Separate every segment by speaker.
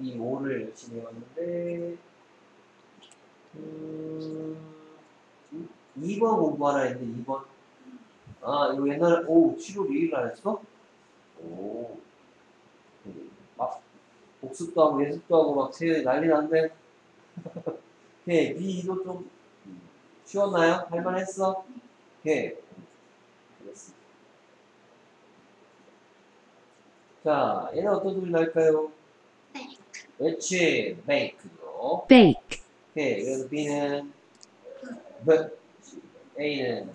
Speaker 1: 이 5를 열심히 해왔는데 음, 2번 공부하라 했는데 2번. 아 이거 옛날에 오 7월 2일 날 했어? 오. 막 복습도 하고 예습도 하고 막 난리 났네. 오케이 B도 좀 쉬웠나요? 할만했어? 오케이 알겠습니다 자 얘는 어떤 소리 날까요?
Speaker 2: Bake.
Speaker 1: 그렇지 bake요
Speaker 3: bake,
Speaker 1: 오케이 그래서 B는 B A는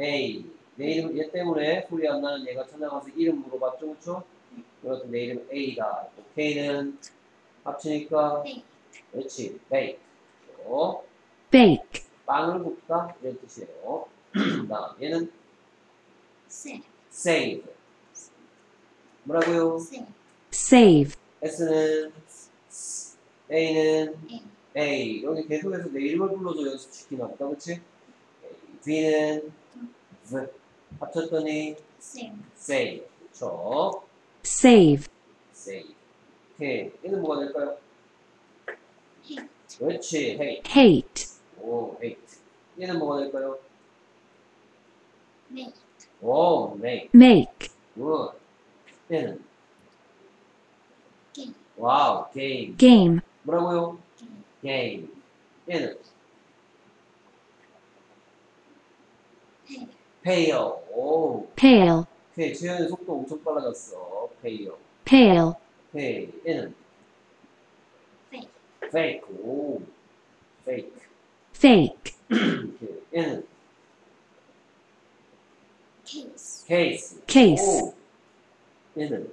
Speaker 1: A 내 이름 얘 때문에 소리 안 나는 얘가 찾아가서 이름 물어봤죠 그쵸? 그래서 내 이름 A다 또 K는 합치니까
Speaker 2: Bake.
Speaker 1: 그렇지 bake 어?
Speaker 3: bake,
Speaker 1: 빵을 굽다 이런 뜻이에요 그다음 얘는
Speaker 2: Save.
Speaker 1: save 뭐라고요?
Speaker 2: Save.
Speaker 1: S는 S, A는
Speaker 2: A.
Speaker 1: A 여기 계속해서 내 이름을 불러서 연습시키나 보다 그치? V는 V 합쳤더니
Speaker 2: Save.
Speaker 1: save 그쵸?
Speaker 3: save,
Speaker 1: save 오케이 얘는 뭐가 될까요?
Speaker 2: Hate.
Speaker 1: 그렇지 hate
Speaker 3: hate
Speaker 1: 얘는 뭐가 될까요?
Speaker 2: Make.
Speaker 1: 오 make
Speaker 3: make,
Speaker 1: 굿 얘는
Speaker 2: Game.
Speaker 1: 와우 game
Speaker 3: game,
Speaker 1: 뭐라고요?
Speaker 2: Game.
Speaker 1: game 얘는
Speaker 2: Pale.
Speaker 1: pale 오
Speaker 3: pale,
Speaker 1: 오케이 재현이 속도 엄청 빨라졌어 pale
Speaker 3: pale,
Speaker 1: 오케이 얘는
Speaker 2: Fake.
Speaker 1: fake 오 fake
Speaker 3: fake,
Speaker 2: case
Speaker 1: case, 오 얘는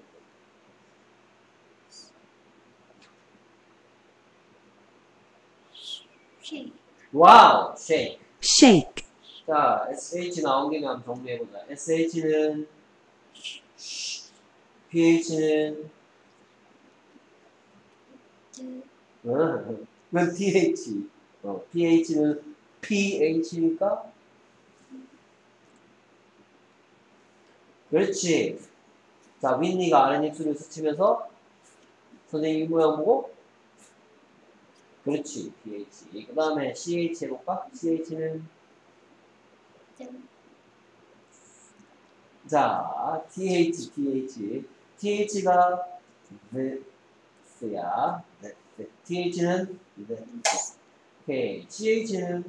Speaker 2: Shake.
Speaker 1: 와우 shake
Speaker 3: shake,
Speaker 1: 자 sh 나온 김에 한번 정리해보자 sh는 ph는. 응, 그 th 어, ph는 ph니까 그렇지 자 윈니가 아랫 입술을 스치면서 선생님 이 모양 보고 그렇지 ph 그 다음에 ch 해볼까 ch는. 자, th, th. th가 this야. th는 this. 오케이. ch는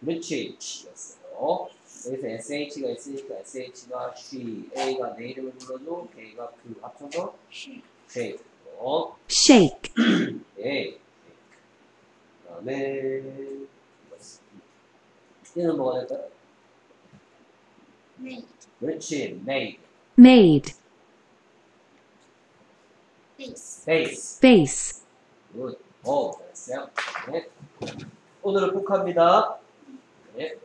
Speaker 1: 그렇지, 였어요. 여기서 sh가 있으니까 sh가 she, a가 내 이름을 불러줘, k가 그 합쳐서
Speaker 2: Shake.
Speaker 1: shake. 어, 예. 그 다음에 얘는 뭐가 될까요?
Speaker 2: Made.
Speaker 1: 그렇지, made.
Speaker 3: made,
Speaker 2: Base.
Speaker 1: base.
Speaker 3: base,
Speaker 1: 굿. 오, 잘했어요. 네. 오늘은 북합니다. 네.